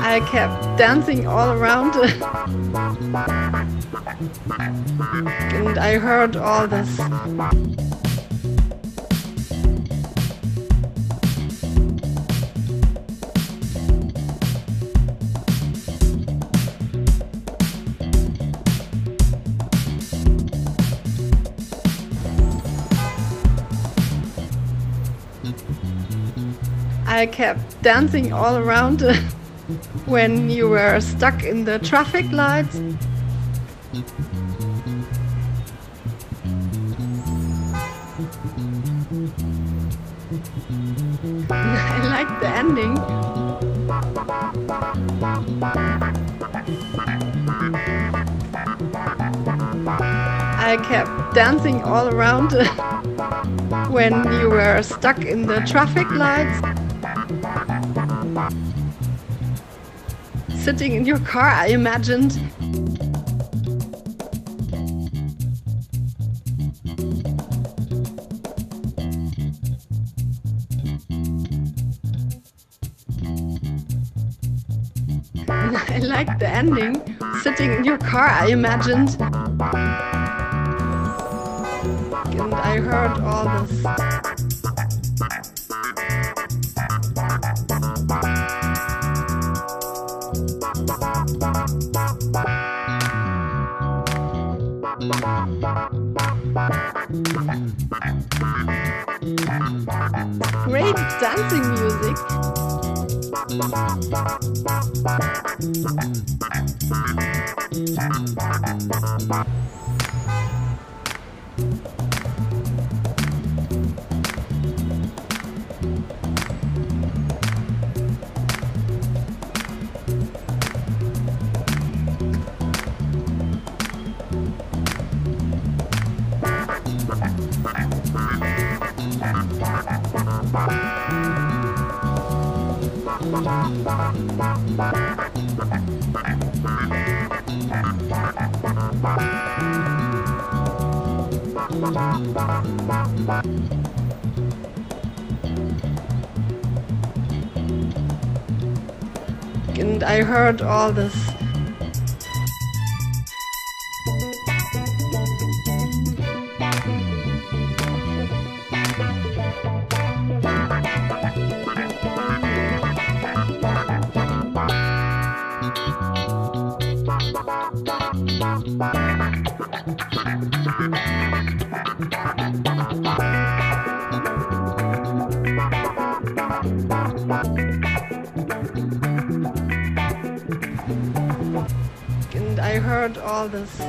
I kept dancing all around and I heard all this. I kept dancing all around uh, when you were stuck in the traffic lights. I like the ending. I kept dancing all around when you were stuck in the traffic lights. Sitting in your car, I imagined. I like the ending. Sitting in your car, I imagined. And I heard all this. Great dancing music. And I heard all this. And I heard all this.